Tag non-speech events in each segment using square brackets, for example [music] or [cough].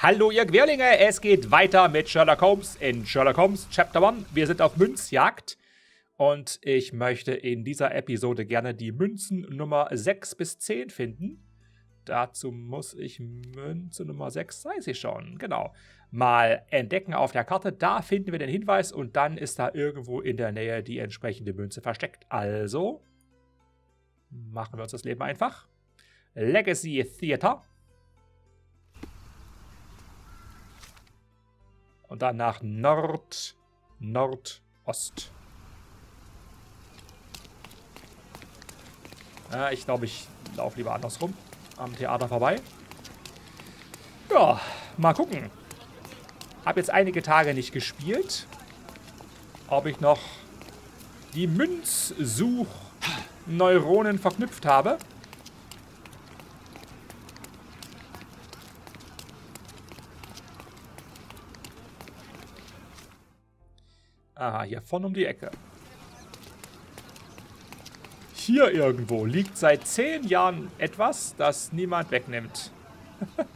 Hallo ihr Querlinge, es geht weiter mit Sherlock Holmes in Sherlock Holmes Chapter 1. Wir sind auf Münzjagd und ich möchte in dieser Episode gerne die Münzen Nummer 6 bis 10 finden. Dazu muss ich Münze Nummer 6, weiß ich schon, genau, mal entdecken auf der Karte. Da finden wir den Hinweis und dann ist da irgendwo in der Nähe die entsprechende Münze versteckt. Also machen wir uns das Leben einfach. Legacy Theater. Und dann nach Nord, Nordost. Ja, ich glaube, ich laufe lieber andersrum. Am Theater vorbei. Ja, mal gucken. Hab jetzt einige Tage nicht gespielt. Ob ich noch die Münzsuch-Neuronen verknüpft habe. Aha, hier vorne um die Ecke. Hier irgendwo liegt seit zehn Jahren etwas, das niemand wegnimmt. [laughs]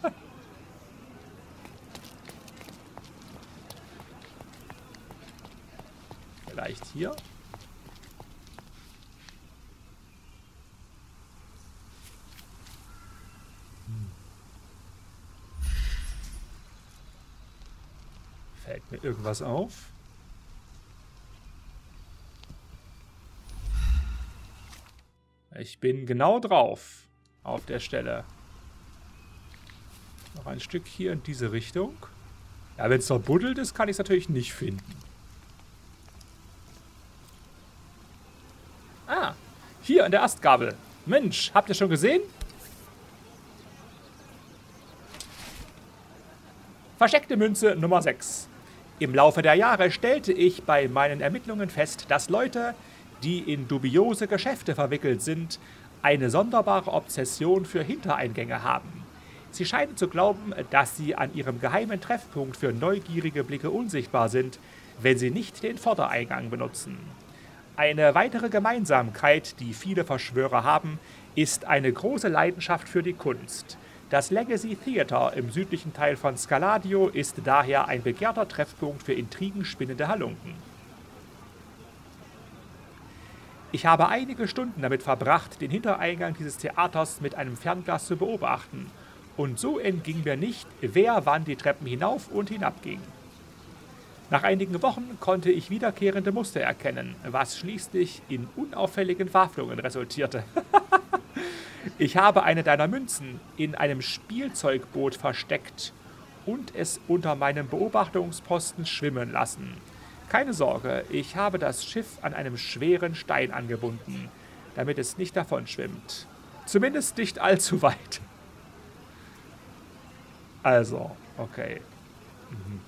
Vielleicht hier? Hm. Fällt mir irgendwas auf? Ich bin genau drauf auf der Stelle. Noch ein Stück hier in diese Richtung. Ja, wenn es noch buddelt ist, kann ich es natürlich nicht finden. Ah, hier an der Astgabel. Mensch, habt ihr schon gesehen? Versteckte Münze Nummer 6. Im Laufe der Jahre stellte ich bei meinen Ermittlungen fest, dass Leute, die in dubiose Geschäfte verwickelt sind, eine sonderbare Obsession für Hintereingänge haben. Sie scheinen zu glauben, dass sie an ihrem geheimen Treffpunkt für neugierige Blicke unsichtbar sind, wenn sie nicht den Vordereingang benutzen. Eine weitere Gemeinsamkeit, die viele Verschwörer haben, ist eine große Leidenschaft für die Kunst. Das Legacy Theater im südlichen Teil von Scaladio ist daher ein begehrter Treffpunkt für intrigenspinnende Halunken. Ich habe einige Stunden damit verbracht, den Hintereingang dieses Theaters mit einem Fernglas zu beobachten, und so entging mir nicht, wer wann die Treppen hinauf und hinab ging. Nach einigen Wochen konnte ich wiederkehrende Muster erkennen, was schließlich in unauffälligen Verhaftungen resultierte. [laughs] ich habe eine deiner Münzen in einem Spielzeugboot versteckt und es unter meinem Beobachtungsposten schwimmen lassen. Keine Sorge, ich habe das Schiff an einem schweren Stein angebunden, damit es nicht davon schwimmt. Zumindest nicht allzu weit. Also, okay. Mhm.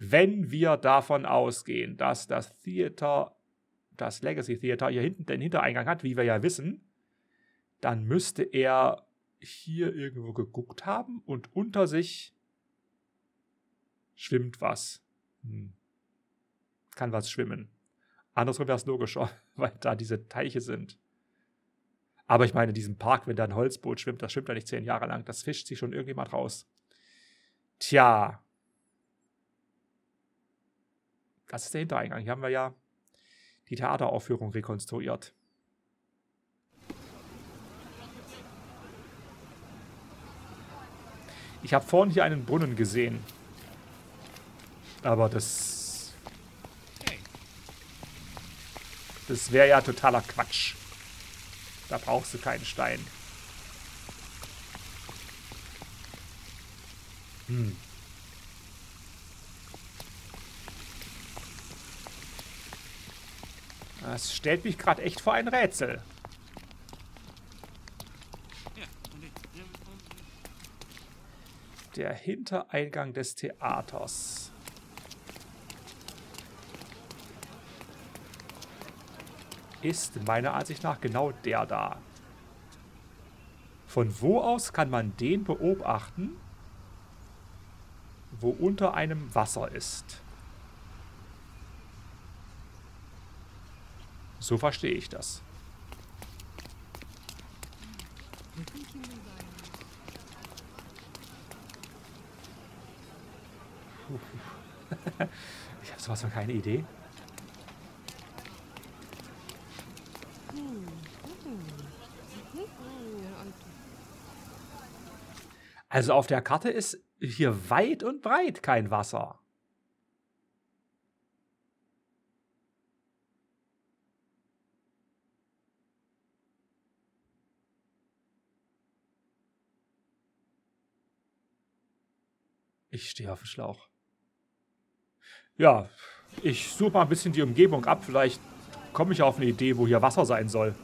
Wenn wir davon ausgehen, dass das Theater, das Legacy Theater hier hinten den Hintereingang hat, wie wir ja wissen, dann müsste er hier irgendwo geguckt haben und unter sich schwimmt was. Hm kann was schwimmen. Andersrum wäre es logischer, weil da diese Teiche sind. Aber ich meine, in diesem Park, wenn da ein Holzboot schwimmt, das schwimmt ja nicht zehn Jahre lang. Das fischt sich schon irgendjemand raus. Tja. Das ist der Hintereingang. Hier haben wir ja die Theateraufführung rekonstruiert. Ich habe vorhin hier einen Brunnen gesehen. Aber das Das wäre ja totaler Quatsch. Da brauchst du keinen Stein. Hm. Das stellt mich gerade echt vor ein Rätsel. Der Hintereingang des Theaters. Ist meiner Ansicht nach genau der da. Von wo aus kann man den beobachten, wo unter einem Wasser ist? So verstehe ich das. [laughs] ich habe sowas von keine Idee. Also auf der Karte ist hier weit und breit kein Wasser. Ich stehe auf dem Schlauch. Ja, ich suche mal ein bisschen die Umgebung ab. Vielleicht komme ich auf eine Idee, wo hier Wasser sein soll.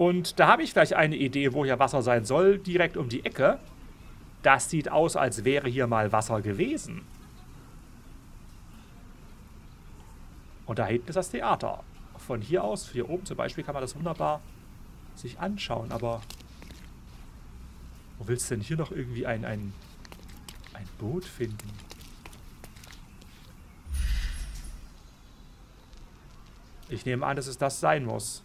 Und da habe ich gleich eine Idee, wo hier Wasser sein soll, direkt um die Ecke. Das sieht aus, als wäre hier mal Wasser gewesen. Und da hinten ist das Theater. Von hier aus, hier oben zum Beispiel, kann man das wunderbar sich anschauen. Aber wo willst du denn hier noch irgendwie ein, ein, ein Boot finden? Ich nehme an, dass es das sein muss.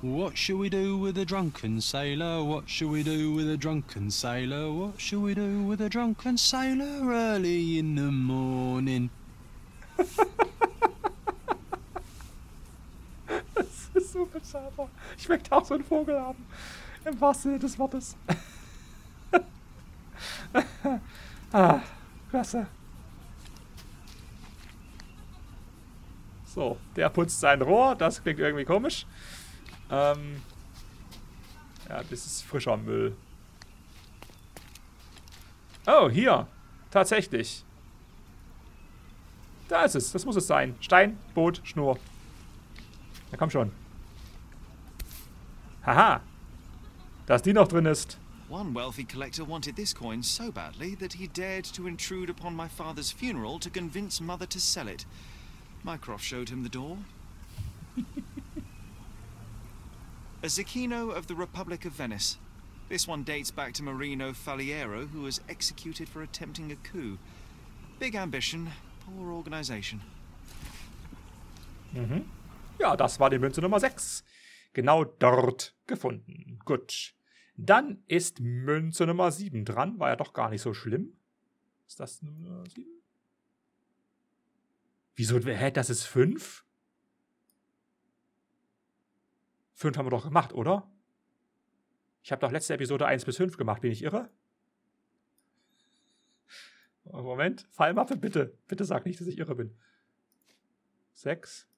What shall we do with a drunken sailor? What shall we do with a drunken sailor? What shall we do with a drunken sailor early in the morning? [laughs] das ist so bizarr. Ich möchte auch so haben. Im wahrsten Sinne des Wortes. [laughs] ah, klasse. So, der putzt sein Rohr. Das klingt irgendwie komisch. Ähm, ja, das ist frischer Müll. Oh, hier. Tatsächlich. Da ist es. Das muss es sein. Stein, Boot, Schnur. Na komm schon. Haha. Dass die noch drin ist. One wealthy collector wanted this coin so badly that he dared to intrude upon my father's funeral to convince mother to sell it. Mycroft showed him the door. A Zecchino of the Republic of Venice. This one dates back to Marino Faliero, who was executed for attempting a coup. Big ambition, poor organization. Mhm. Ja, das war die Münze Nummer 6. Genau dort gefunden. Gut. Dann ist Münze Nummer 7 dran. War ja doch gar nicht so schlimm. Ist das Nummer 7? Wieso? Hä, das ist 5? 5 haben wir doch gemacht, oder? Ich habe doch letzte Episode 1 bis 5 gemacht. Bin ich irre? Moment. Fallmappe, bitte. Bitte sag nicht, dass ich irre bin. 6.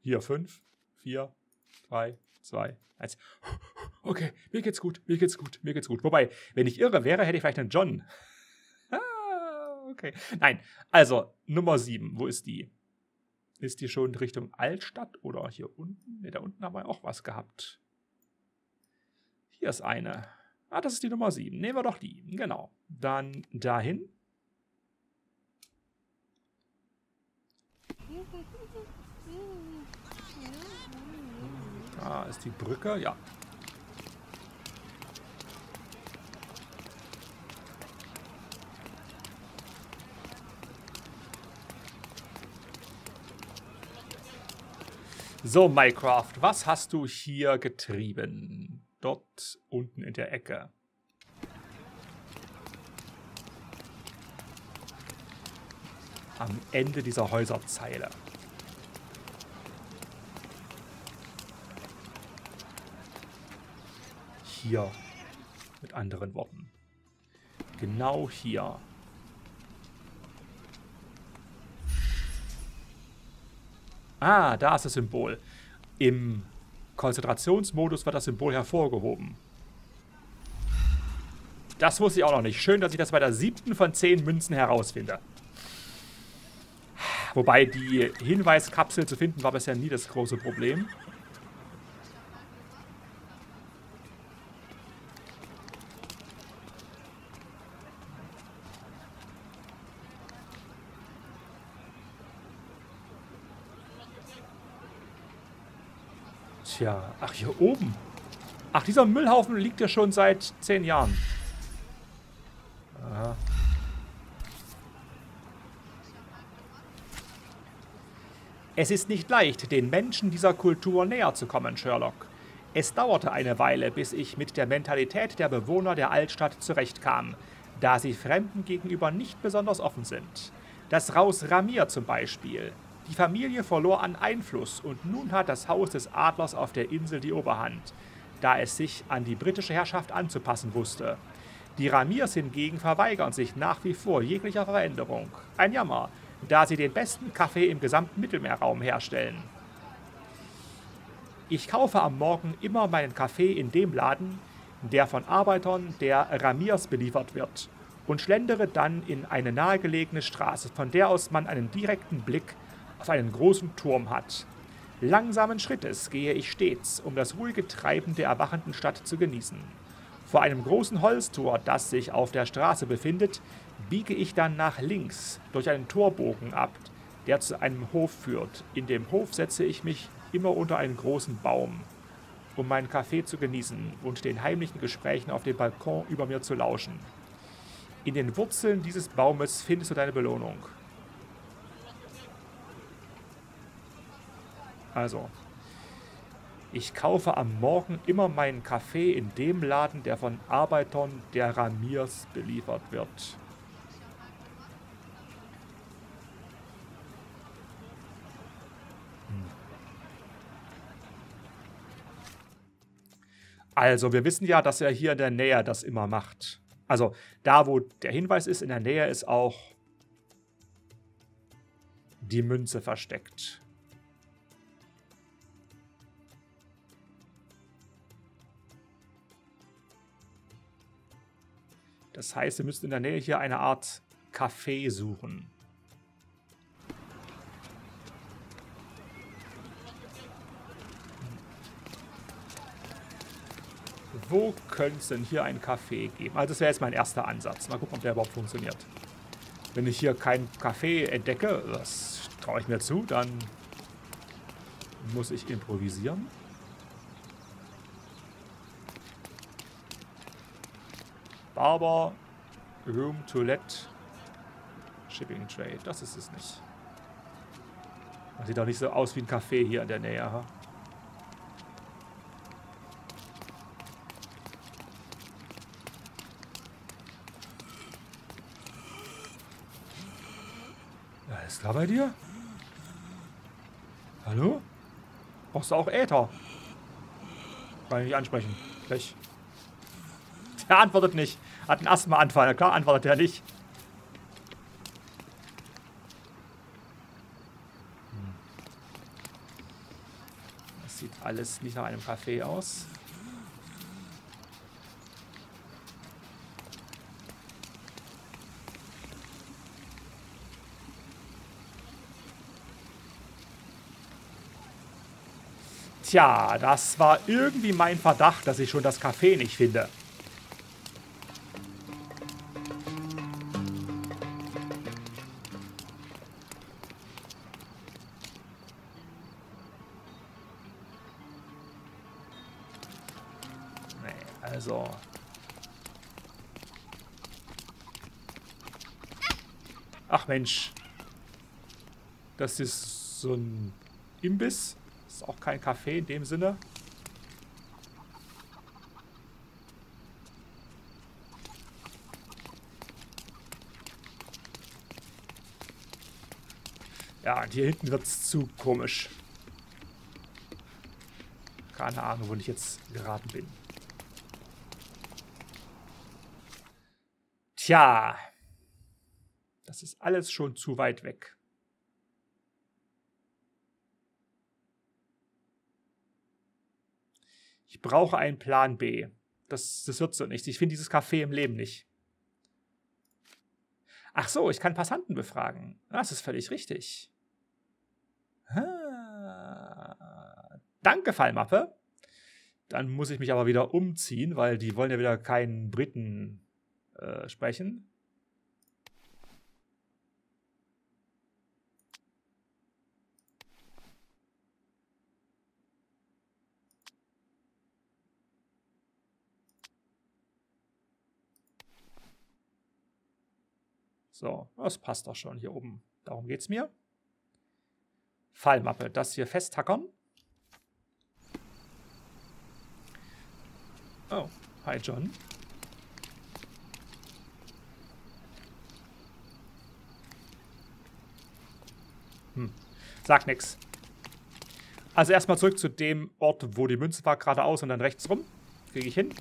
Hier 5. 4. 3. 2. 1. Okay, mir geht's gut. Mir geht's gut. Mir geht's gut. Wobei, wenn ich irre wäre, hätte ich vielleicht einen John. Okay. Nein. Also, Nummer 7. Wo ist die? Ist die schon Richtung Altstadt oder hier unten? Ne, da unten haben wir auch was gehabt. Hier ist eine. Ah, das ist die Nummer 7. Nehmen wir doch die. Genau. Dann dahin. [laughs] Da ist die Brücke, ja. So, Minecraft, was hast du hier getrieben? Dort unten in der Ecke. Am Ende dieser Häuserzeile. Hier. Mit anderen Worten. Genau hier. Ah, da ist das Symbol. Im Konzentrationsmodus wird das Symbol hervorgehoben. Das wusste ich auch noch nicht. Schön, dass ich das bei der siebten von zehn Münzen herausfinde. Wobei die Hinweiskapsel zu finden war bisher nie das große Problem. Tja, ach hier oben. Ach, dieser Müllhaufen liegt ja schon seit zehn Jahren. Aha. Es ist nicht leicht, den Menschen dieser Kultur näher zu kommen, Sherlock. Es dauerte eine Weile, bis ich mit der Mentalität der Bewohner der Altstadt zurechtkam, da sie Fremden gegenüber nicht besonders offen sind. Das Raus Ramir zum Beispiel. Die Familie verlor an Einfluss und nun hat das Haus des Adlers auf der Insel die Oberhand, da es sich an die britische Herrschaft anzupassen wusste. Die Ramirs hingegen verweigern sich nach wie vor jeglicher Veränderung. Ein Jammer, da sie den besten Kaffee im gesamten Mittelmeerraum herstellen. Ich kaufe am Morgen immer meinen Kaffee in dem Laden, der von Arbeitern der Ramirs beliefert wird, und schlendere dann in eine nahegelegene Straße, von der aus man einen direkten Blick auf einen großen Turm hat. Langsamen Schrittes gehe ich stets, um das ruhige Treiben der erwachenden Stadt zu genießen. Vor einem großen Holztor, das sich auf der Straße befindet, biege ich dann nach links durch einen Torbogen ab, der zu einem Hof führt. In dem Hof setze ich mich immer unter einen großen Baum, um meinen Kaffee zu genießen und den heimlichen Gesprächen auf dem Balkon über mir zu lauschen. In den Wurzeln dieses Baumes findest du deine Belohnung. Also, ich kaufe am Morgen immer meinen Kaffee in dem Laden, der von Arbeitern der Ramirs beliefert wird. Also, wir wissen ja, dass er hier in der Nähe das immer macht. Also, da, wo der Hinweis ist, in der Nähe ist auch die Münze versteckt. Das heißt, wir müssen in der Nähe hier eine Art Café suchen. Wo könnte es denn hier ein Café geben? Also das wäre jetzt mein erster Ansatz. Mal gucken, ob der überhaupt funktioniert. Wenn ich hier kein Café entdecke, das traue ich mir zu, dann muss ich improvisieren. Barber, Room, Toilette, Shipping Trade. Das ist es nicht. Das sieht doch nicht so aus wie ein Café hier in der Nähe. Ha? Alles klar bei dir? Hallo? Brauchst du auch Äther? Kann ich nicht ansprechen. Gleich. Der antwortet nicht. Hat einen Asthmaanfall. Klar antwortet er nicht. Das sieht alles nicht nach einem Café aus. Tja, das war irgendwie mein Verdacht, dass ich schon das Café nicht finde. Ach Mensch. Das ist so ein Imbiss. Ist auch kein Café in dem Sinne. Ja, und hier hinten wird es zu komisch. Keine Ahnung, wo ich jetzt geraten bin. Tja, das ist alles schon zu weit weg. Ich brauche einen Plan B. Das, das wird so nicht. Ich finde dieses Café im Leben nicht. Ach so, ich kann Passanten befragen. Das ist völlig richtig. Ah, danke, Fallmappe. Dann muss ich mich aber wieder umziehen, weil die wollen ja wieder keinen Briten äh, sprechen. So, das passt doch schon hier oben. Darum geht es mir. Fallmappe. Das hier festhackern. Oh, hi John. Hm, sag nix. Also erstmal zurück zu dem Ort, wo die Münze war, geradeaus und dann rechts rum. Kriege ich hin.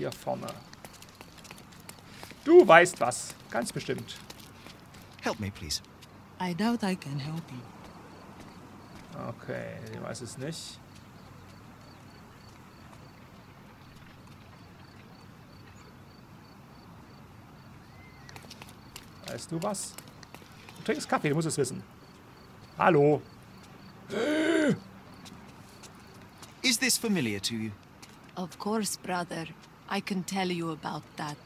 Hier vorne. Du weißt was. Ganz bestimmt. Help me, please. I doubt I can help you. Okay, ich weiß es nicht. Weißt du was? Du trinkst Kaffee, du musst es wissen. Hallo. Is this familiar to you? Of course, brother. I can tell you about that.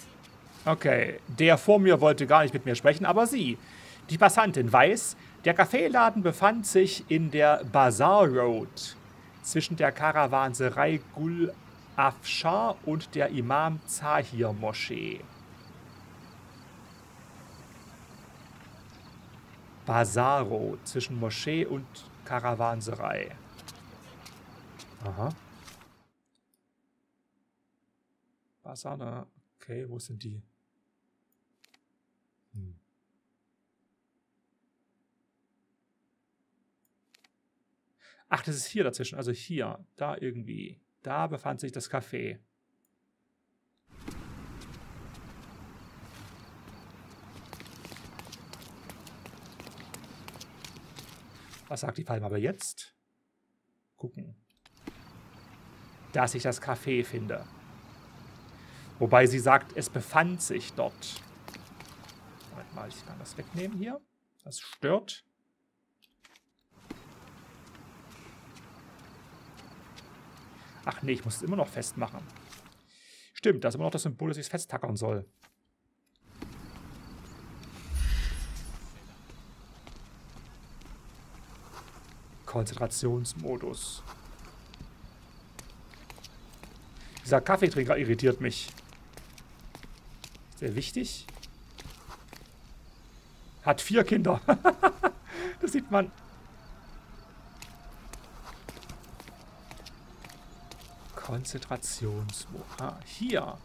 Okay, der vor mir wollte gar nicht mit mir sprechen, aber sie, die Passantin, weiß, der Kaffeeladen befand sich in der Bazaar Road zwischen der Karawanserei Gul Afshar und der Imam Zahir Moschee. Bazaar Road zwischen Moschee und Karawanserei. Aha. Basana. Okay, wo sind die? Hm. Ach, das ist hier dazwischen. Also hier, da irgendwie. Da befand sich das Café. Was sagt die Palme aber jetzt? Gucken. Dass ich das Café finde. Wobei sie sagt, es befand sich dort. Moment mal, ich kann das wegnehmen hier. Das stört. Ach nee, ich muss es immer noch festmachen. Stimmt, da ist immer noch das Symbol, dass ich es festtackern soll. Konzentrationsmodus. Dieser Kaffeetrinker irritiert mich. Sehr wichtig. Hat vier Kinder. [laughs] das sieht man. Konzentrationsmodus. Ah, hier.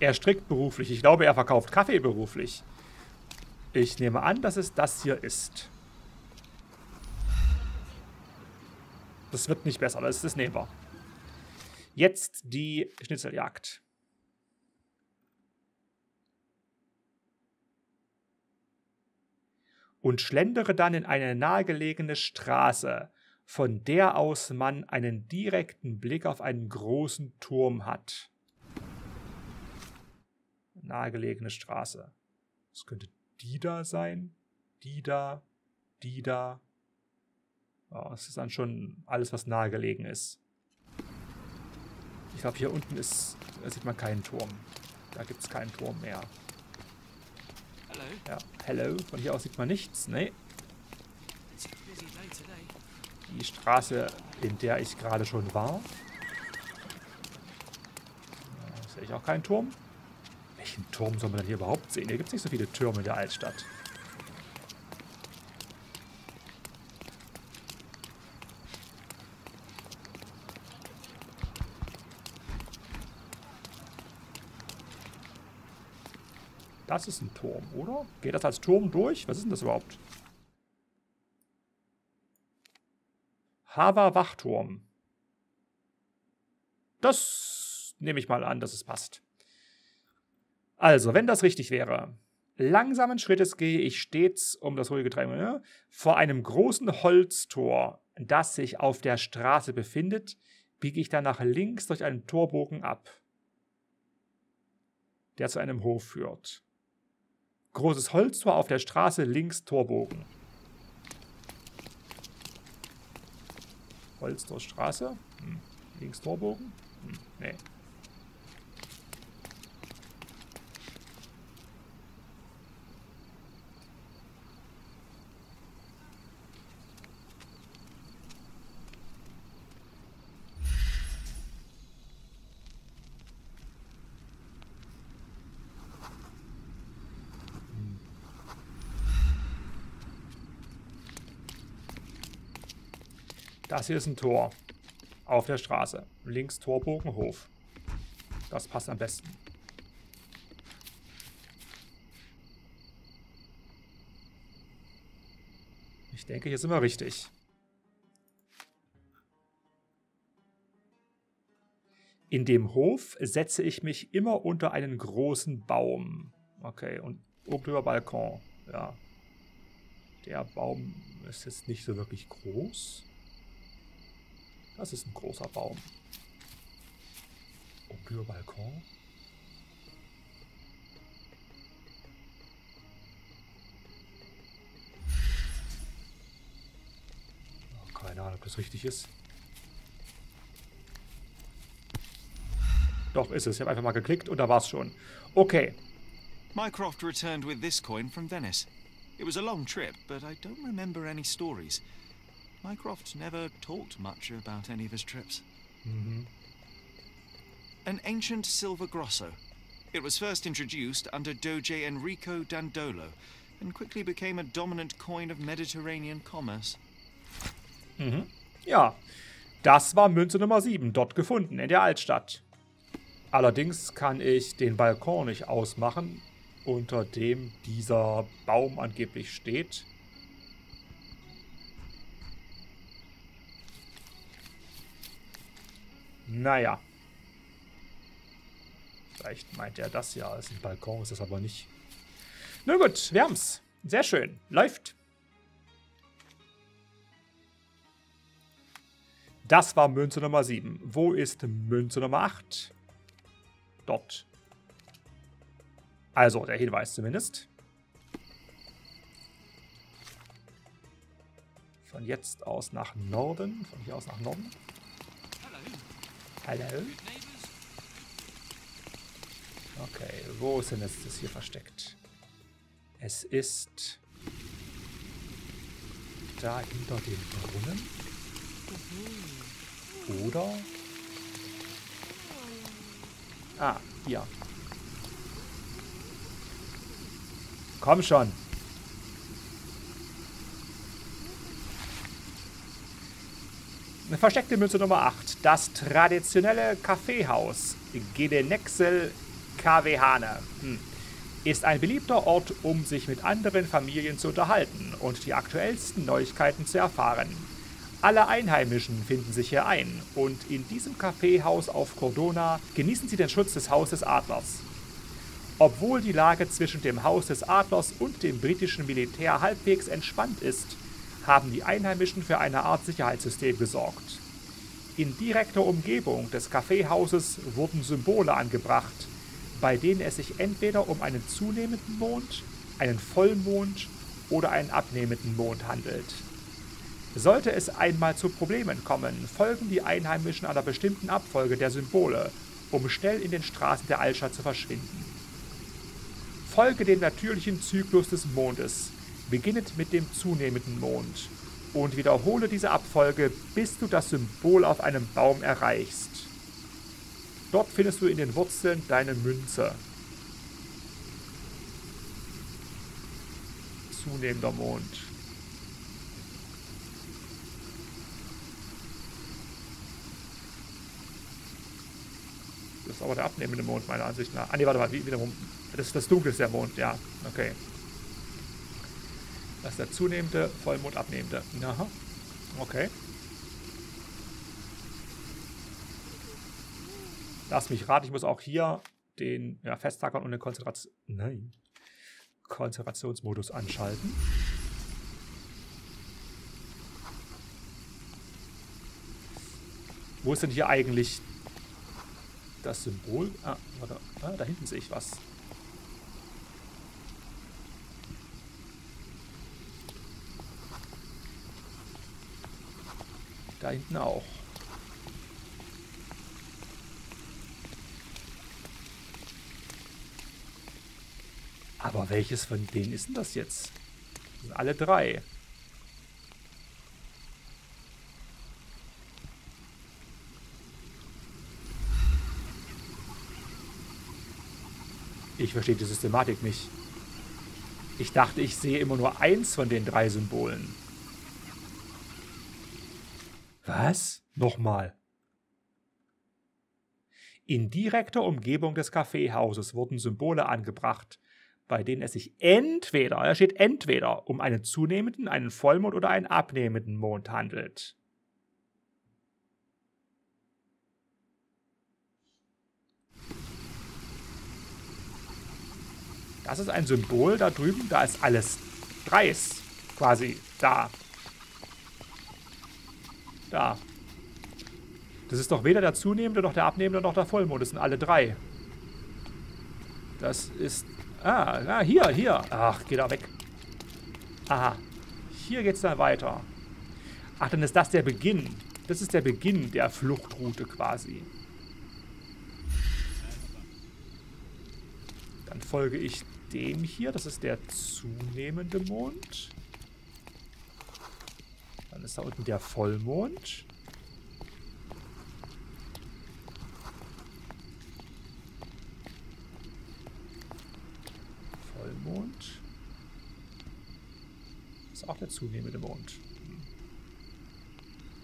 Er strickt beruflich. Ich glaube, er verkauft Kaffee beruflich. Ich nehme an, dass es das hier ist. Das wird nicht besser, das ist nehmbar. Jetzt die Schnitzeljagd. Und schlendere dann in eine nahegelegene Straße, von der aus man einen direkten Blick auf einen großen Turm hat. Nahegelegene Straße. Das könnte die da sein. Die da. Die da. Oh, das ist dann schon alles, was nahegelegen ist. Ich glaube, hier unten ist, da sieht man keinen Turm. Da gibt es keinen Turm mehr. Hello. Ja, hello. Von hier aus sieht man nichts. Today. Die Straße, in der ich gerade schon war. Da sehe ich auch keinen Turm. Welchen Turm soll man denn hier überhaupt sehen? Hier gibt es nicht so viele Türme in der Altstadt. Das ist ein Turm, oder? Geht das als Turm durch? Was ist denn das überhaupt? Hava Wachturm. Das nehme ich mal an, dass es passt. Also, wenn das richtig wäre. Langsamen Schrittes gehe ich stets um das ruhige Treiben vor einem großen Holztor, das sich auf der Straße befindet, biege ich dann nach links durch einen Torbogen ab, der zu einem Hof führt. Großes Holztor auf der Straße, links Torbogen. Holztor Straße, hm. links Torbogen, hm. nee. Das hier ist ein Tor. Auf der Straße. Links Torbogenhof. Das passt am besten. Ich denke, hier sind wir richtig. In dem Hof setze ich mich immer unter einen großen Baum. Okay, und oben drüber Balkon. Ja. Der Baum ist jetzt nicht so wirklich groß. Das ist ein großer Baum. Oben drüber Balkon. Oh, keine Ahnung, ob das richtig ist. Doch, ist es. Ich habe einfach mal geklickt und da war es schon. Okay. Mycroft returned with this coin from Venice. It was a long trip, but I don't remember any stories. Mycroft never talked much about any of his trips. An ancient silver grosso. It was first introduced under Doge Enrico Dandolo and quickly became a dominant coin of Mediterranean commerce. Ja, das war Münze Nummer 7, dort gefunden, in der Altstadt. Allerdings kann ich den Balkon nicht ausmachen, unter dem dieser Baum angeblich steht. Naja. Vielleicht meint er das ja als ein Balkon, ist es aber nicht. Na gut, wir haben's. Sehr schön. Läuft. Das war Münze Nummer 7. Wo ist Münze Nummer 8? Dort. Also, der Hinweis zumindest. Von jetzt aus nach Norden. Von hier aus nach Norden. Hallo. Okay, wo ist denn jetzt das hier versteckt? Es ist da hinter dem Brunnen. Oder? Ah, hier. Komm schon. Versteckte Münze Nummer 8. Das traditionelle Kaffeehaus Gedenexel KW Hm. Ist ein beliebter Ort, um sich mit anderen Familien zu unterhalten und die aktuellsten Neuigkeiten zu erfahren. Alle Einheimischen finden sich hier ein und in diesem Kaffeehaus auf Cordona genießen sie den Schutz des Hauses Adlers. Obwohl die Lage zwischen dem Haus des Adlers und dem britischen Militär halbwegs entspannt ist, haben die Einheimischen für eine Art Sicherheitssystem gesorgt. In direkter Umgebung des Kaffeehauses wurden Symbole angebracht, bei denen es sich entweder um einen zunehmenden Mond, einen Vollmond oder einen abnehmenden Mond handelt. Sollte es einmal zu Problemen kommen, folgen die Einheimischen einer bestimmten Abfolge der Symbole, um schnell in den Straßen der Altstadt zu verschwinden. Folge dem natürlichen Zyklus des Mondes, beginnend mit dem zunehmenden Mond und wiederhole diese Abfolge, bis du das Symbol auf einem Baum erreichst. Dort findest du in den Wurzeln deine Münze. Zunehmender Mond. Das ist aber der abnehmende Mond, meiner Ansicht nach. Ah, nee, warte mal, wie, wiederum. Das, das Dunkel ist der Mond, ja. Okay. Das ist der zunehmende, Vollmond abnehmende. Aha. Okay. Lass mich raten, ich muss auch hier den ja, Festtackern und den Konzentration. Nein. Konzentrationsmodus anschalten. Wo ist denn hier eigentlich das Symbol? Ah, warte. Ah, da hinten sehe ich was. Da hinten auch. Aber welches von denen ist denn das jetzt? Das sind alle drei. Ich verstehe die Systematik nicht. Ich dachte, ich sehe immer nur eins von den drei Symbolen. Was? Nochmal. In direkter Umgebung des Kaffeehauses wurden Symbole angebracht, bei denen es sich entweder, er steht entweder, um einen zunehmenden, einen Vollmond oder einen abnehmenden Mond handelt. Das ist ein Symbol da drüben, da ist alles Preis quasi da. Da. Das ist doch weder der zunehmende, noch der abnehmende, noch der Vollmond. Das sind alle drei. Das ist... Ah, ah hier, hier. Ach, geh da weg. Aha. Hier geht's dann weiter. Ach, dann ist das der Beginn. Das ist der Beginn der Fluchtroute quasi. Dann folge ich dem hier. Das ist der zunehmende Mond. Dann ist da unten der Vollmond. Vollmond. Ist auch der zunehmende Mond.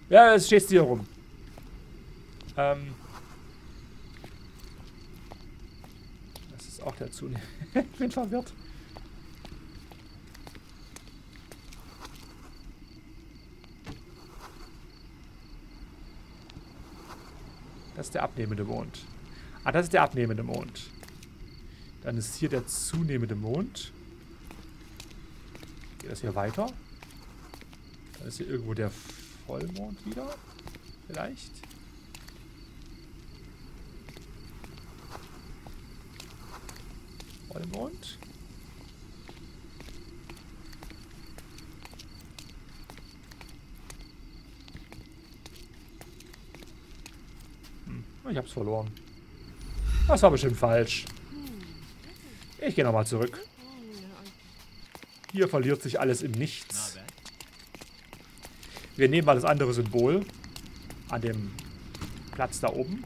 Ja, es steht hier rum. Ähm. Das ist auch der zunehmende. [laughs] ich bin verwirrt. Das ist der abnehmende Mond. Ah, das ist der abnehmende Mond. Dann ist hier der zunehmende Mond. Geht das hier weiter? Dann ist hier irgendwo der Vollmond wieder. Vielleicht. Vollmond. Hm, ich hab's verloren. Das war bestimmt falsch. Ich gehe nochmal zurück. Hier verliert sich alles im Nichts. Wir nehmen mal das andere Symbol an dem Platz da oben.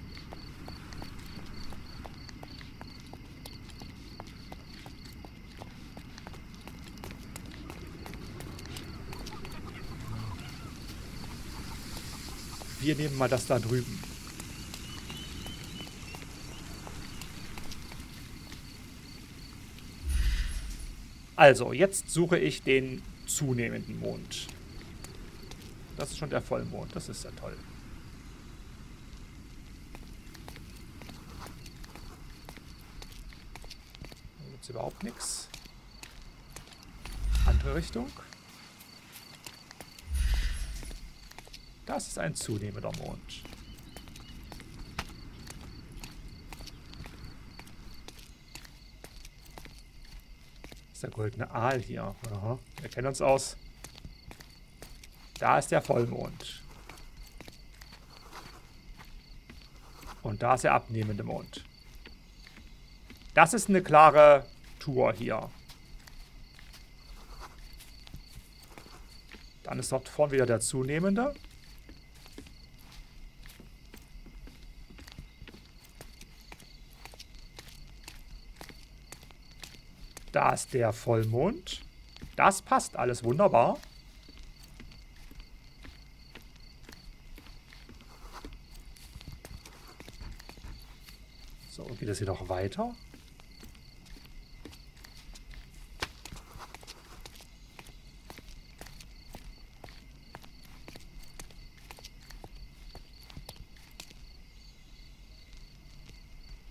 Wir nehmen mal das da drüben. Also, jetzt suche ich den zunehmenden Mond. Das ist schon der Vollmond. Das ist ja toll. Hier gibt es überhaupt nichts. Andere Richtung. Das ist ein zunehmender Mond. Ist der goldene Aal hier. Aha. Wir kennen uns aus. Da ist der Vollmond. Und da ist der abnehmende Mond. Das ist eine klare Tour hier. Dann ist dort vorne wieder der zunehmende. Da ist der Vollmond. Das passt alles wunderbar. So, geht das hier noch weiter?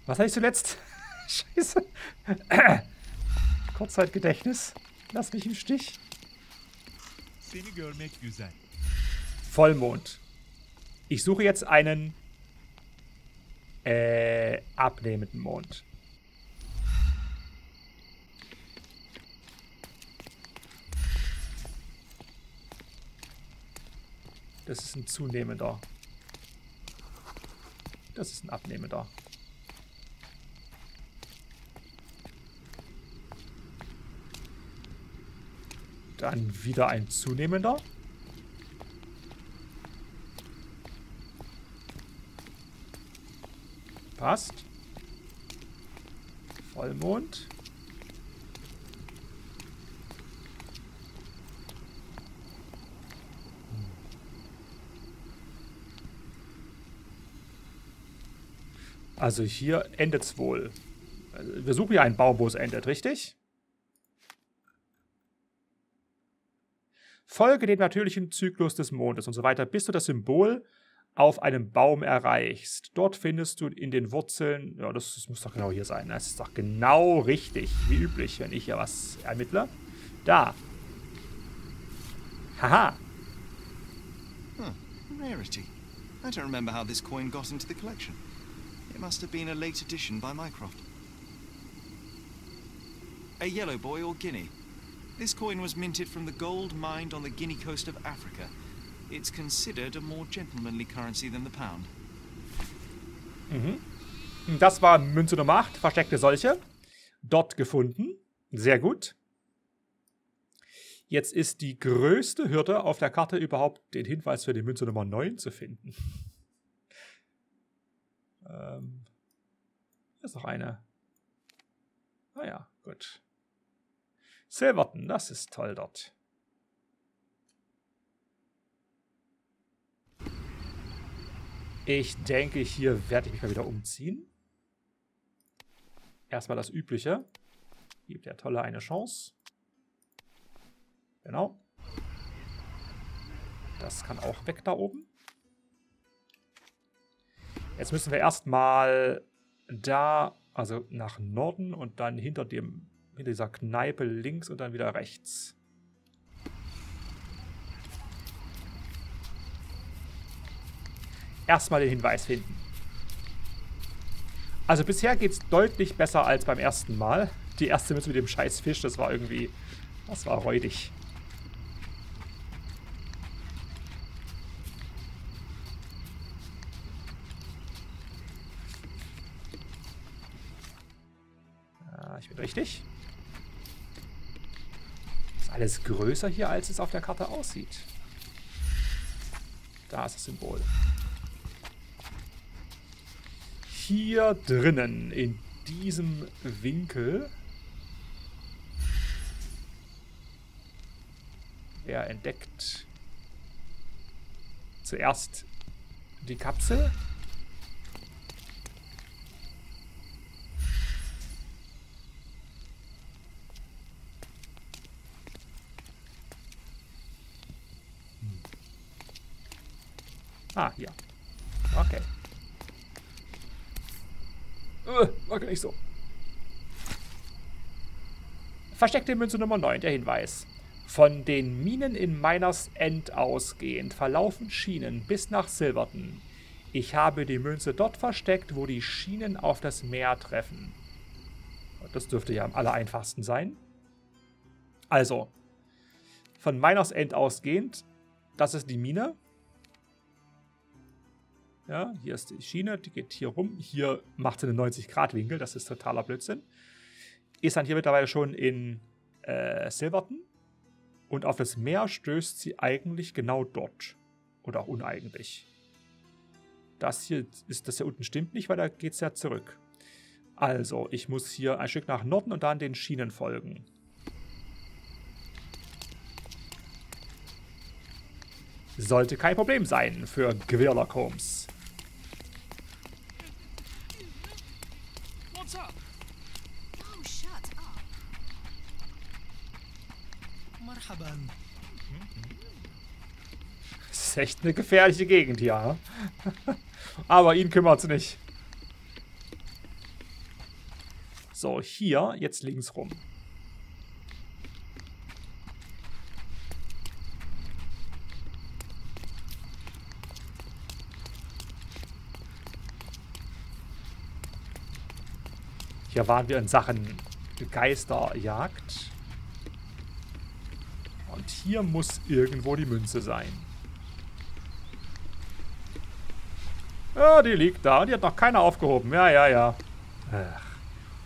Was habe ich zuletzt? [laughs] Scheiße. Kurzzeitgedächtnis. Lass mich im Stich. Vollmond. Ich suche jetzt einen äh, abnehmenden Mond. Das ist ein zunehmender. Das ist ein abnehmender. Dann wieder ein zunehmender. Passt. Vollmond. Also hier endet es wohl. Also, wir suchen ja einen Baum, wo es endet, richtig? Folge dem natürlichen Zyklus des Mondes und so weiter, bis du das Symbol auf einem Baum erreichst. Dort findest du in den Wurzeln, ja, das, das muss doch genau hier sein. Das ist doch genau richtig, wie üblich, wenn ich hier was ermittle. Da. Haha. Huh. Rarity. I don't remember how this coin got into the collection. It must have been a late addition by Mycroft. A yellow boy or guinea. This coin was minted from the gold mined on the Guinea coast of Africa. It's considered a more gentlemanly currency than the pound. Mhm. Das war Münze Nummer 8, versteckte solche. Dort gefunden. Sehr gut. Jetzt ist die größte Hürde auf der Karte überhaupt den Hinweis für die Münze Nummer 9 zu finden. ähm, hier ist noch eine. Ah ja, gut. Silverton, das ist toll dort. Ich denke, hier werde ich mich mal wieder umziehen. Erstmal das Übliche. Gibt der Tolle eine Chance. Genau. Das kann auch weg da oben. Jetzt müssen wir erstmal da, also nach Norden und dann hinter dem hinter dieser Kneipe links und dann wieder rechts. Erstmal den Hinweis finden. Also bisher geht es deutlich besser als beim ersten Mal. Die erste Mütze mit dem scheiß Fisch, das war irgendwie... Das war räudig. Ich bin richtig alles größer hier, als es auf der Karte aussieht. Da ist das Symbol. Hier drinnen, in diesem Winkel, er entdeckt zuerst die Kapsel Ah, hier. Okay. Uh, okay, nicht so. Versteckte Münze Nummer 9, der Hinweis. Von den Minen in Miners End ausgehend verlaufen Schienen bis nach Silverton. Ich habe die Münze dort versteckt, wo die Schienen auf das Meer treffen. Das dürfte ja am allereinfachsten sein. Also, von Miners End ausgehend, das ist die Mine. Ja, hier ist die Schiene, die geht hier rum. Hier macht sie einen 90-Grad-Winkel, das ist totaler Blödsinn. Ist dann hier mittlerweile schon in äh, Silverton. Und auf das Meer stößt sie eigentlich genau dort. Oder auch uneigentlich. Das hier ist das hier unten stimmt nicht, weil da geht es ja zurück. Also, ich muss hier ein Stück nach Norden und dann den Schienen folgen. Sollte kein Problem sein für Gwirler Combs. Das ist echt eine gefährliche Gegend hier. [laughs] Aber ihn kümmert es nicht. So, hier, jetzt links rum. Hier waren wir in Sachen Geisterjagd. Hier muss irgendwo die Münze sein. Ja, die liegt da. Die hat noch keiner aufgehoben. Ja, ja, ja. Ach,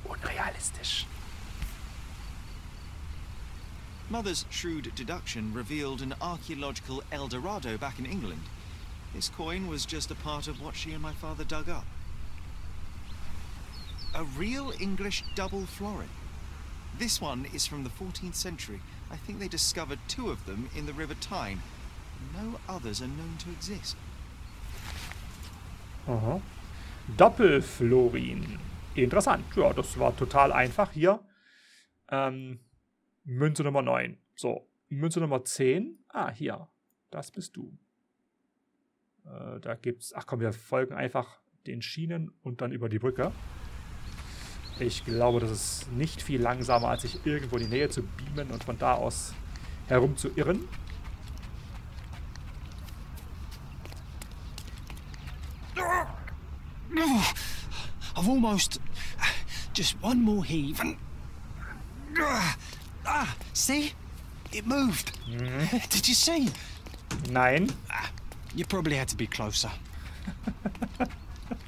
unrealistisch. Mother's shrewd deduction revealed an archaeological El Dorado back in England. This coin was just a part of what she and my father dug up. A real English double florin. This one is from the 14th century. I think they discovered two of them in the River Tyne. No others are known to exist. Aha. Doppelflorin. Interessant. Ja, das war total einfach hier. Ähm, Münze Nummer 9. So, Münze Nummer 10. Ah, hier. Das bist du. Äh, da gibt's. Ach komm, wir folgen einfach den Schienen und dann über die Brücke. Ich glaube, das ist nicht viel langsamer, als sich irgendwo in die Nähe zu beamen und von da aus herum zu irren. I've almost... Just one more heave and... Ah, see? It moved. [laughs] Did you see? Nein. You probably had to be closer. [laughs]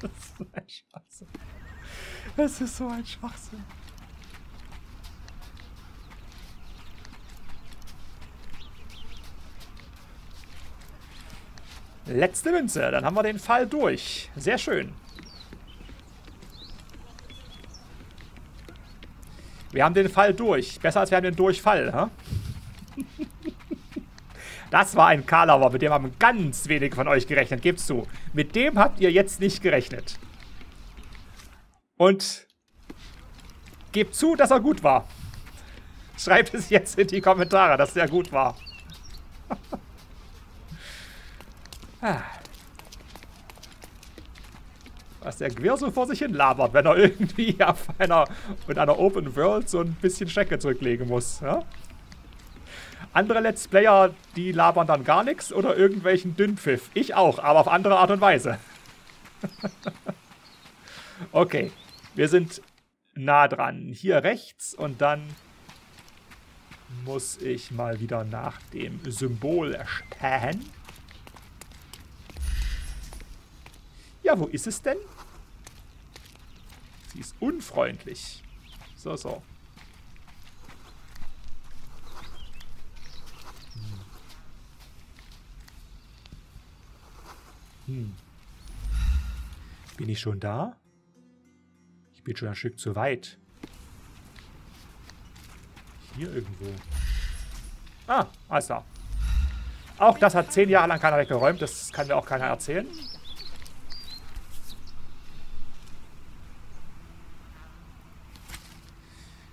Das ist so ein Schwachsinn. Das ist so ein Schwachsinn. Letzte Münze, dann haben wir den Fall durch. Sehr schön. Wir haben den Fall durch. Besser als wir haben den Durchfall, hä? Das war ein Karlauer, mit dem haben ganz wenige von euch gerechnet, gebt's zu. Mit dem habt ihr jetzt nicht gerechnet. Und gebt zu, dass er gut war. Schreibt es jetzt in die Kommentare, dass der gut war. [laughs] Ah. Was der Queer so vor sich hin labert, wenn er [laughs] irgendwie auf einer, in einer Open World so ein bisschen Strecke zurücklegen muss. Ja? Andere Let's Player, die labern dann gar nichts oder irgendwelchen Dünnpfiff. Ich auch, aber auf andere Art und Weise. [laughs] okay, wir sind nah dran. Hier rechts und dann muss ich mal wieder nach dem Symbol spähen. Ja, wo ist es denn? Sie ist unfreundlich. So, so. Hm. Bin ich schon da? Bin schon ein Stück zu weit. Hier irgendwo. Ah, alles da. Auch das hat zehn Jahre lang keiner weggeräumt. Das kann mir auch keiner erzählen.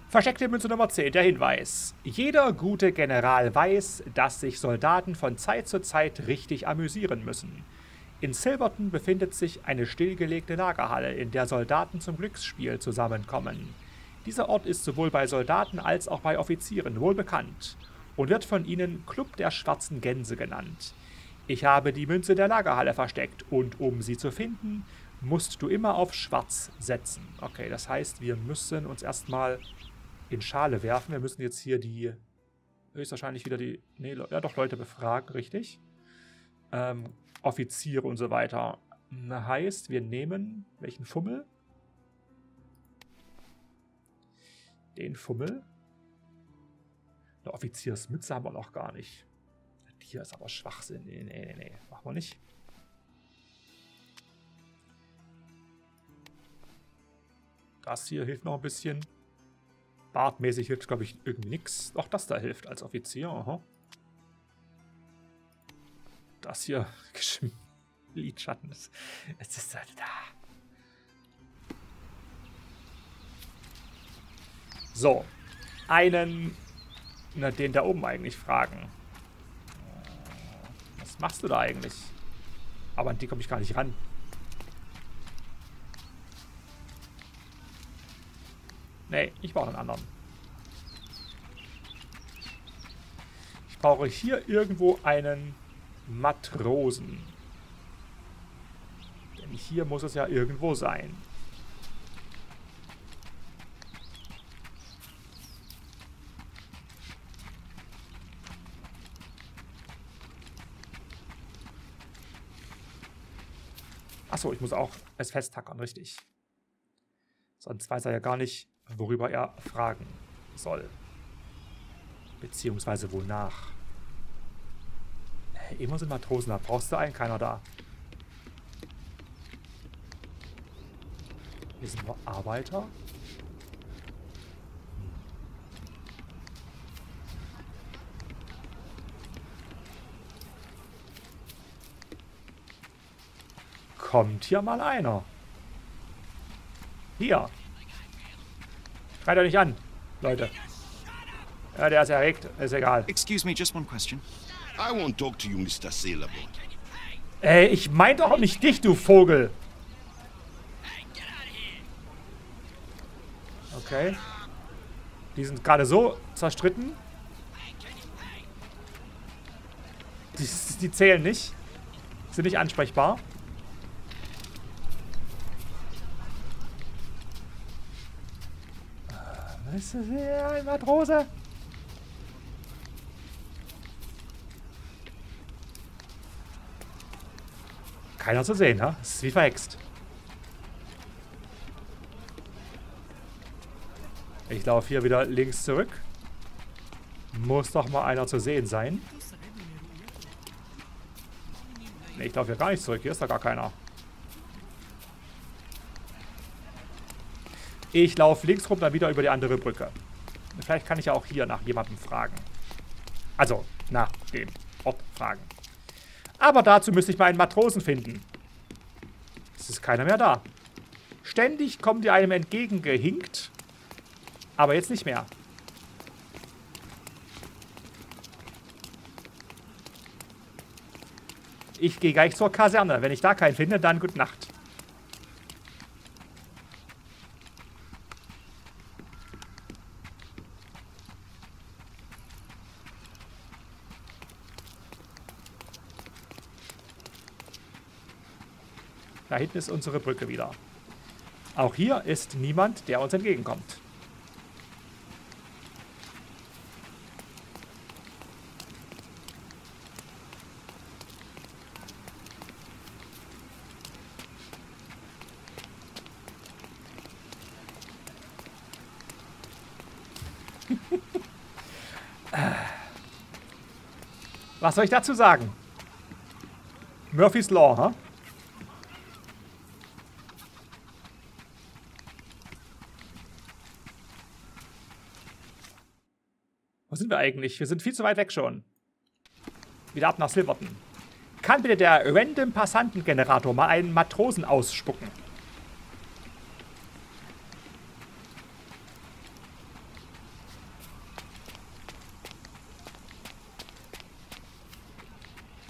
Versteckte Münze Nummer 10, der Hinweis. Jeder gute General weiß, dass sich Soldaten von Zeit zu Zeit richtig amüsieren müssen. In Silverton befindet sich eine stillgelegte Lagerhalle, in der Soldaten zum Glücksspiel zusammenkommen. Dieser Ort ist sowohl bei Soldaten als auch bei Offizieren wohl bekannt und wird von ihnen Club der schwarzen Gänse genannt. Ich habe die Münze der Lagerhalle versteckt und um sie zu finden, musst du immer auf Schwarz setzen. Okay, das heißt, wir müssen uns erstmal in Schale werfen. Wir müssen jetzt hier die höchstwahrscheinlich wieder die, nee, ja doch, Leute befragen, richtig. Ähm, Offiziere und so weiter. Heißt, wir nehmen welchen Fummel? Den Fummel. Eine Offiziersmütze haben wir noch gar nicht. Hier ist aber Schwachsinn. Nee, nee, nee, nee. Machen wir nicht. Das hier hilft noch ein bisschen. Bartmäßig hilft, glaube ich, irgendwie nichts. Doch, das da hilft als Offizier. Aha. Das hier, [laughs] Lidschatten, ist, es ist halt da. So, einen, na, den da oben eigentlich fragen. Was machst du da eigentlich? Aber an die komme ich gar nicht ran. Nee, ich brauche einen anderen. Ich brauche hier irgendwo einen Matrosen. Denn hier muss es ja irgendwo sein. Achso, ich muss auch es festtackern, richtig. Sonst weiß er ja gar nicht, worüber er fragen soll. Beziehungsweise wonach. Immer sind Matrosen da. Brauchst du einen? Keiner da. Hier sind nur Arbeiter. Kommt hier mal einer. Hier. Schreit doch nicht an, Leute. Ja, der ist erregt. Ist egal. Excuse me, just one question. I won't talk to you, Mr. Sailor. Ey, ich mein doch nicht dich, du Vogel. Okay. Die sind gerade so zerstritten. Die, die zählen nicht. Sind nicht ansprechbar. Was ist das hier? Ein Matrose? Keiner zu sehen, ha? Das ist wie verhext. Ich laufe hier wieder links zurück. Muss doch mal einer zu sehen sein. Ne, ich laufe hier gar nicht zurück. Hier ist doch gar keiner. Ich laufe links rum, dann wieder über die andere Brücke. Vielleicht kann ich ja auch hier nach jemandem fragen. Also, nach dem Ort fragen. Aber dazu müsste ich mal einen Matrosen finden. Es ist keiner mehr da. Ständig kommen die einem entgegengehinkt. Aber jetzt nicht mehr. Ich gehe gleich zur Kaserne. Wenn ich da keinen finde, dann gute Nacht. Da hinten ist unsere Brücke wieder. Auch hier ist niemand, der uns entgegenkommt. [laughs] Was soll ich dazu sagen? Murphy's Law, ha? Huh? Wir eigentlich? Wir sind viel zu weit weg schon. Wieder ab nach Silverton. Kann bitte der Random Passantengenerator mal einen Matrosen ausspucken?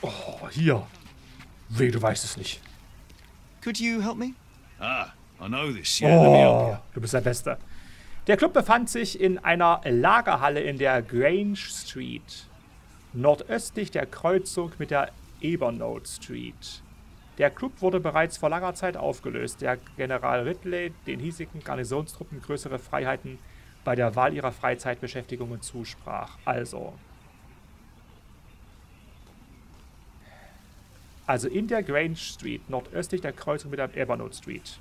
Oh, hier. Weh, du weißt es nicht. Could you help me? Ah, I know this. Yeah, let me help Oh, you. du bist der Beste. Der Club befand sich in einer Lagerhalle in der Grange Street, nordöstlich der Kreuzung mit der Ebernote Street. Der Club wurde bereits vor langer Zeit aufgelöst, der General Ridley den hiesigen Garnisonstruppen größere Freiheiten bei der Wahl ihrer Freizeitbeschäftigungen zusprach. Also. Also in der Grange Street, nordöstlich der Kreuzung mit der Ebernote Street.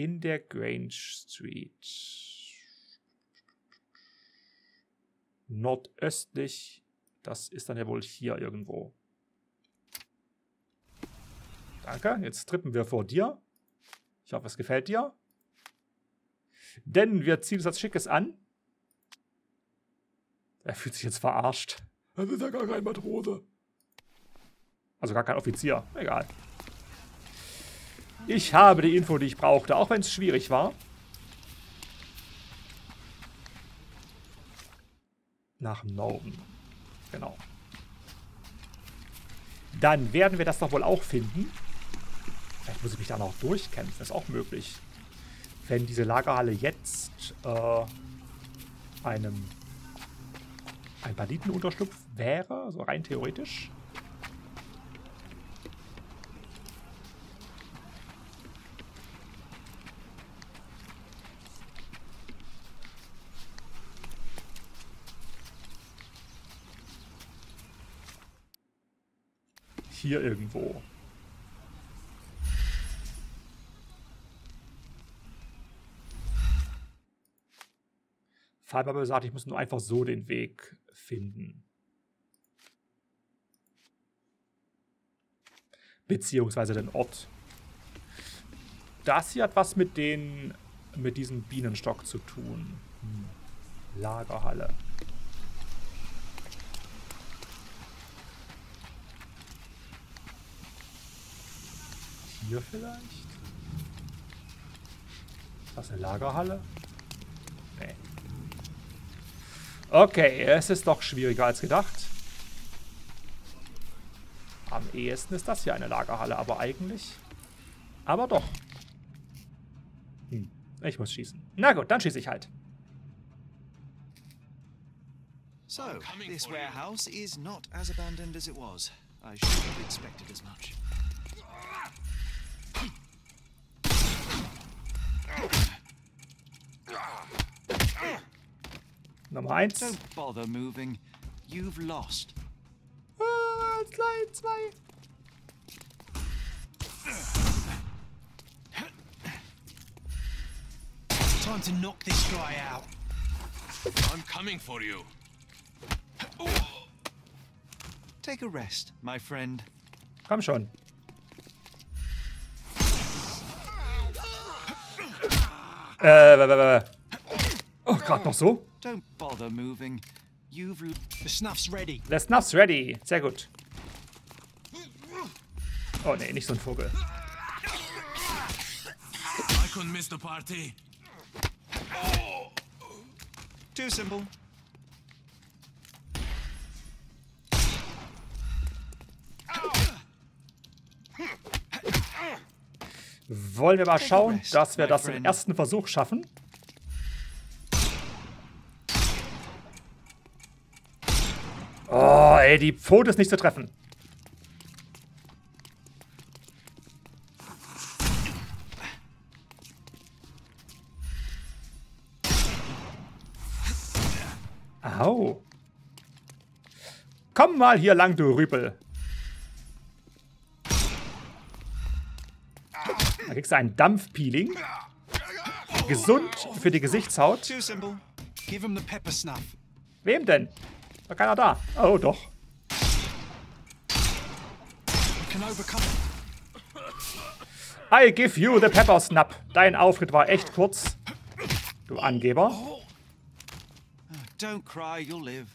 In der Grange Street. Nordöstlich. Das ist dann ja wohl hier irgendwo. Danke. Jetzt trippen wir vor dir. Ich hoffe, es gefällt dir. Denn wir ziehen uns als Schickes an. Er fühlt sich jetzt verarscht. Das ist ja gar kein Matrose. Also gar kein Offizier. Egal. Ich habe die Info, die ich brauchte, auch wenn es schwierig war. Nach Norden. Genau. Dann werden wir das doch wohl auch finden. Vielleicht muss ich mich da noch durchkämpfen. Das ist auch möglich. Wenn diese Lagerhalle jetzt äh, einem ein Banditenunterschlupf wäre, so rein theoretisch. Hier irgendwo. Fallbabel sagt, ich muss nur einfach so den Weg finden. Beziehungsweise den Ort. Das hier hat was mit den mit diesem Bienenstock zu tun. Hm. Lagerhalle. Hier vielleicht? das eine Lagerhalle? Nee. Okay, es ist doch schwieriger als gedacht. Am ehesten ist das hier eine Lagerhalle, aber eigentlich... Aber doch. Hm, ich muss schießen. Na gut, dann schieße ich halt. So, this warehouse is not as abandoned as it was. I should have expected as much. Nummer eins. Don't bother moving. You've lost. Ah, zwei, zwei. Time to knock this guy out. I'm coming for you. Take a rest, my friend. Komm schon. Äh, Oh, gerade noch so. Don't bother moving. You've The snuff's ready. Der Snuff's ready. Sehr gut. Oh nee, nicht so ein Vogel. I couldn't miss the party. too simple. Wollen wir mal schauen, dass wir das im ersten Versuch schaffen? Oh, ey, die Pfote ist nicht zu treffen. Au. Komm mal hier lang, du Rüpel. Da kriegst du ein Dampfpeeling. Gesund für die Gesichtshaut. Wem denn? War keiner da. Oh, doch. I give you the pepper snap. Dein Auftritt war echt kurz. Du Angeber. Don't cry, you'll live.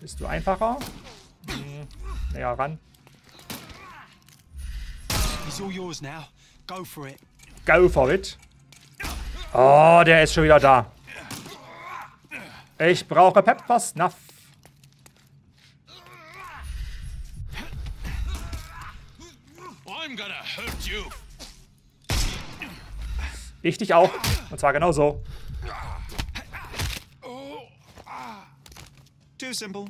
Bist du einfacher? Hm, näher ran. He's all yours now. Go for it. Go for it. Oh, der ist schon wieder da. Ich brauche Pepper Snuff. Ich dich auch. Und zwar genau so. Too simple.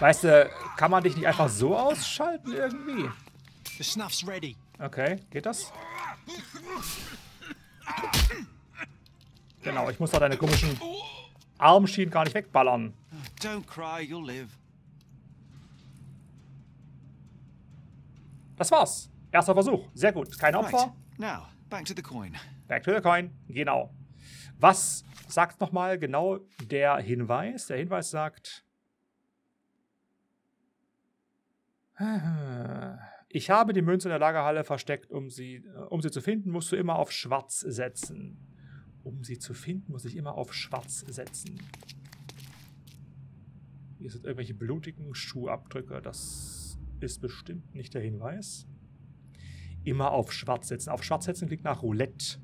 Weißt du, kann man dich nicht einfach so ausschalten irgendwie? Okay, geht das? Genau, ich muss da deine komischen Armschienen gar nicht wegballern. Das war's. Erster Versuch. Sehr gut. Kein Opfer. Right. Now, back to the coin. Back to the coin. Genau. Was sagt nochmal genau der Hinweis? Der Hinweis sagt. [laughs] Ich habe die Münze in der Lagerhalle versteckt, um sie, äh, um sie zu finden, musst du immer auf Schwarz setzen. Um sie zu finden, muss ich immer auf Schwarz setzen. Hier sind irgendwelche blutigen Schuhabdrücke. Das ist bestimmt nicht der Hinweis. Immer auf Schwarz setzen. Auf Schwarz setzen klingt nach Roulette.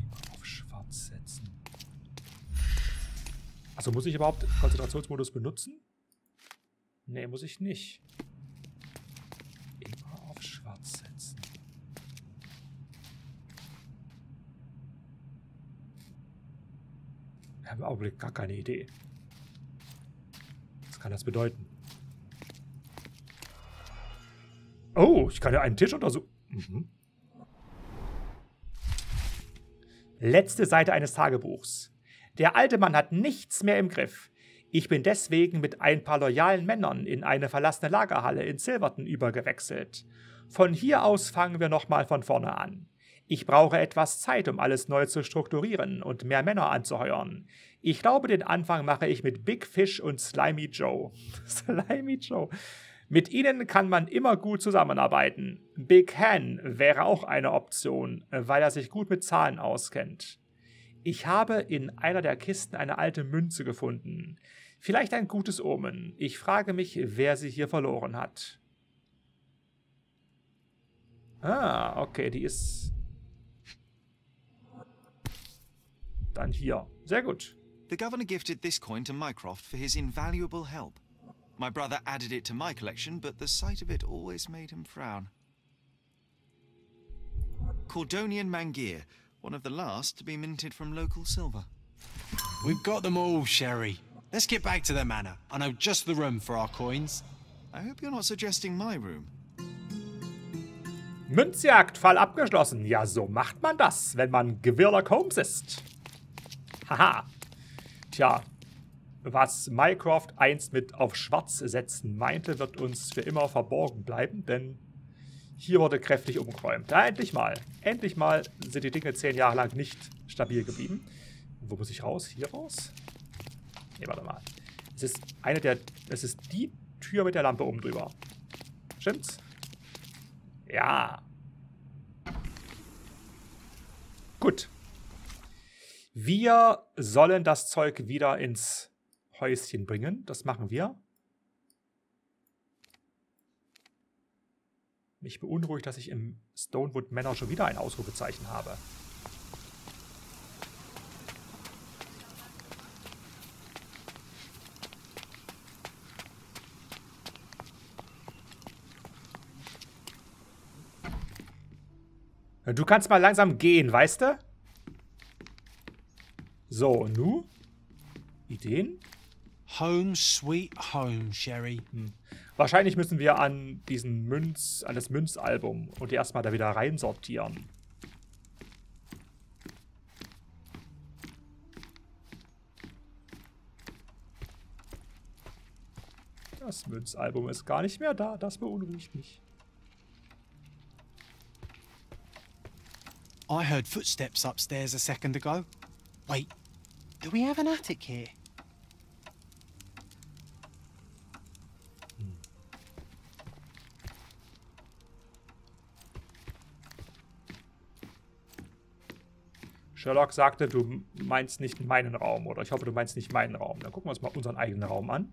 Immer auf Schwarz setzen. Also muss ich überhaupt Konzentrationsmodus benutzen? Nee, muss ich nicht. Immer auf Schwarz setzen. Ich habe im Augenblick gar keine Idee. Was kann das bedeuten? Oh, ich kann ja einen Tisch untersuchen. Mhm. Letzte Seite eines Tagebuchs. Der alte Mann hat nichts mehr im Griff. Ich bin deswegen mit ein paar loyalen Männern in eine verlassene Lagerhalle in Silverton übergewechselt. Von hier aus fangen wir nochmal von vorne an. Ich brauche etwas Zeit, um alles neu zu strukturieren und mehr Männer anzuheuern. Ich glaube, den Anfang mache ich mit Big Fish und Slimy Joe. [laughs] Slimy Joe. Mit ihnen kann man immer gut zusammenarbeiten. Big Han wäre auch eine Option, weil er sich gut mit Zahlen auskennt. Ich habe in einer der Kisten eine alte Münze gefunden. Vielleicht ein gutes Omen. Ich frage mich, wer sie hier verloren hat. Ah, okay, die ist dann hier. Sehr gut. The governor gifted this coin to Mycroft for his invaluable help. My brother added it to my collection, but the sight of it always made him frown. Cordonian Mangir, one of the last to be minted from local silver. We've got them all, Sherry. Let's get back to the manor. I know just the room for our coins. I hope you're not suggesting my room. Münzjagd, Fall abgeschlossen. Ja, so macht man das, wenn man Gewirler Holmes ist. Haha. Tja, was Mycroft einst mit auf Schwarz setzen meinte, wird uns für immer verborgen bleiben, denn hier wurde kräftig umgeräumt. Ja, endlich mal. Endlich mal sind die Dinge zehn Jahre lang nicht stabil geblieben. Wo muss ich raus? Hier raus? Ne, warte mal. Es ist eine der. Es ist die Tür mit der Lampe oben drüber. Stimmt's? Ja. Gut. Wir sollen das Zeug wieder ins Häuschen bringen. Das machen wir. Mich beunruhigt, dass ich im Stonewood Manor schon wieder ein Ausrufezeichen habe. Du kannst mal langsam gehen, weißt du? So, und nu? Ideen? Home sweet home, Sherry. Hm. Wahrscheinlich müssen wir an diesen Münz, an das Münzalbum und die erstmal da wieder reinsortieren. Das Münzalbum ist gar nicht mehr da, das beunruhigt mich. I heard footsteps upstairs a second ago. Wait, do we have an attic here? Sherlock sagte, du meinst nicht meinen Raum. Oder ich hoffe, du meinst nicht meinen Raum. Dann gucken wir uns mal unseren eigenen Raum an.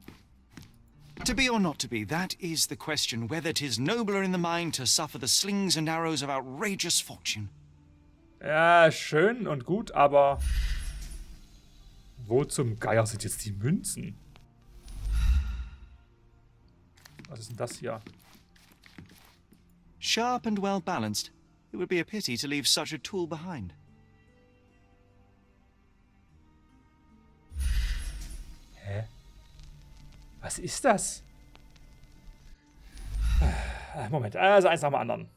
To be or not to be, that is the question, whether 'tis nobler in the mind to suffer the slings and arrows of outrageous fortune. Ja, schön und gut, aber wo zum Geier sind jetzt die Münzen? Was ist denn das hier? Sharp and well balanced. It would be a pity to leave such a tool behind. Was ist das? Moment, also eins nach dem anderen.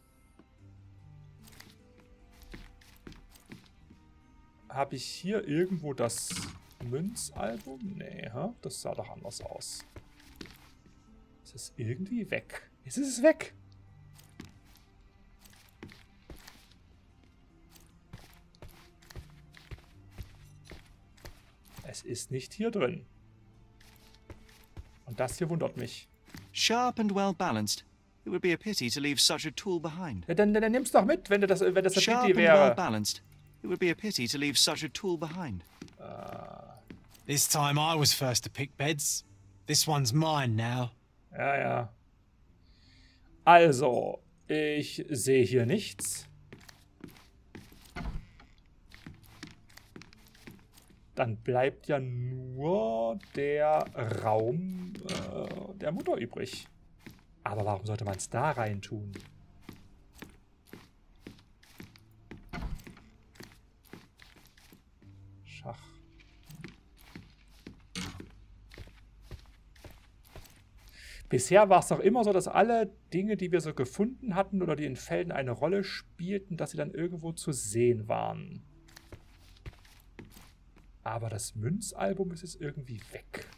Habe ich hier irgendwo das Münzalbum? Nee, das sah doch anders aus. Es ist irgendwie weg. Jetzt ist es weg. Es ist nicht hier drin. Und das hier wundert mich. Sharp and well balanced. It would be a pity to leave such a tool behind. Ja, dann, dann nimm's doch mit, wenn, du das, wenn das Sharp Pity and well wäre. balanced. It would be a pity to leave such a tool behind. This time I was first to pick beds. This one's mine now. Ja, ja. Also, ich sehe hier nichts. Dann bleibt ja nur der Raum äh, der Mutter übrig. Aber warum sollte man es da rein tun? Schach. Bisher war es doch immer so, dass alle Dinge, die wir so gefunden hatten oder die in Felden eine Rolle spielten, dass sie dann irgendwo zu sehen waren. Aber das Münzalbum ist jetzt irgendwie weg.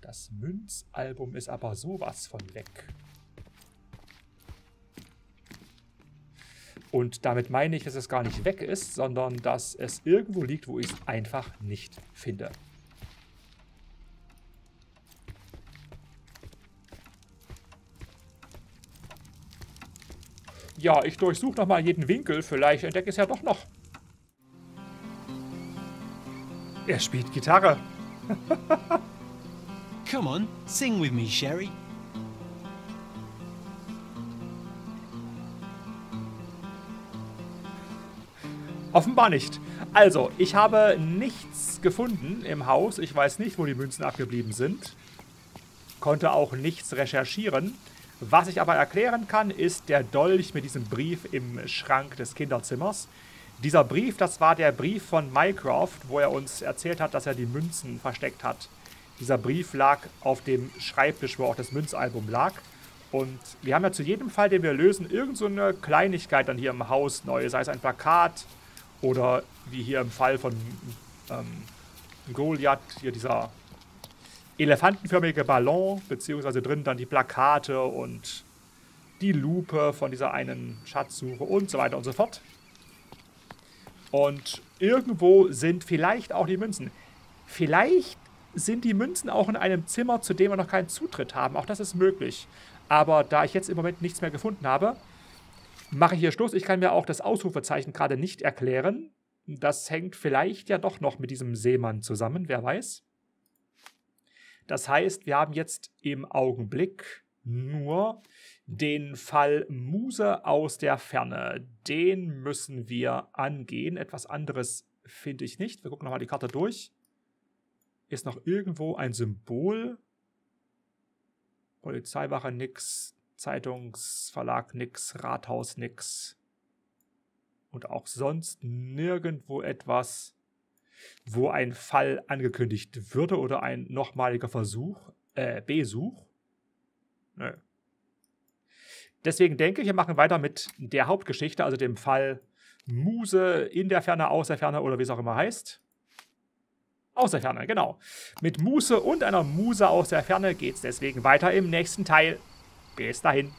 Das Münzalbum ist aber sowas von weg. Und damit meine ich, dass es gar nicht weg ist, sondern dass es irgendwo liegt, wo ich es einfach nicht finde. Ja, ich durchsuche nochmal jeden Winkel. Vielleicht entdecke ich es ja doch noch. Er spielt Gitarre. [laughs] Come on, sing with me, Sherry. Offenbar nicht. Also, ich habe nichts gefunden im Haus. Ich weiß nicht, wo die Münzen abgeblieben sind. Konnte auch nichts recherchieren. Was ich aber erklären kann, ist der Dolch mit diesem Brief im Schrank des Kinderzimmers. Dieser Brief, das war der Brief von Mycroft, wo er uns erzählt hat, dass er die Münzen versteckt hat. Dieser Brief lag auf dem Schreibtisch, wo auch das Münzalbum lag. Und wir haben ja zu jedem Fall, den wir lösen, irgend so eine Kleinigkeit dann hier im Haus neu. Sei es ein Plakat oder wie hier im Fall von ähm, Goliath, hier dieser elefantenförmige Ballon, beziehungsweise drin dann die Plakate und die Lupe von dieser einen Schatzsuche und so weiter und so fort. Und irgendwo sind vielleicht auch die Münzen. Vielleicht sind die Münzen auch in einem Zimmer, zu dem wir noch keinen Zutritt haben. Auch das ist möglich. Aber da ich jetzt im Moment nichts mehr gefunden habe, mache ich hier Schluss. Ich kann mir auch das Ausrufezeichen gerade nicht erklären. Das hängt vielleicht ja doch noch mit diesem Seemann zusammen, wer weiß. Das heißt, wir haben jetzt im Augenblick nur den Fall Muse aus der Ferne. Den müssen wir angehen. Etwas anderes finde ich nicht. Wir gucken nochmal die Karte durch. Ist noch irgendwo ein Symbol? Polizeiwache nix, Zeitungsverlag nix, Rathaus nix. Und auch sonst nirgendwo etwas wo ein Fall angekündigt würde oder ein nochmaliger Versuch, äh, Besuch. Nö. Deswegen denke ich, wir machen weiter mit der Hauptgeschichte, also dem Fall Muse in der Ferne, aus der Ferne oder wie es auch immer heißt. Aus der Ferne, genau. Mit Muse und einer Muse aus der Ferne geht es deswegen weiter im nächsten Teil. Bis dahin.